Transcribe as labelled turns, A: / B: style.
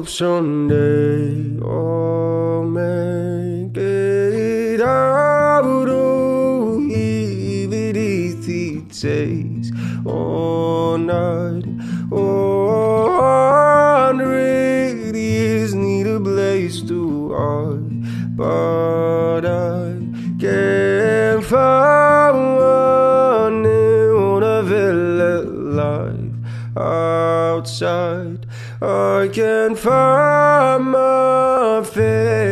A: hope someday I'll make it out of here. If it takes all night, oh, hundred years need a place to hide, but I can't find one a life outside. I can find my face.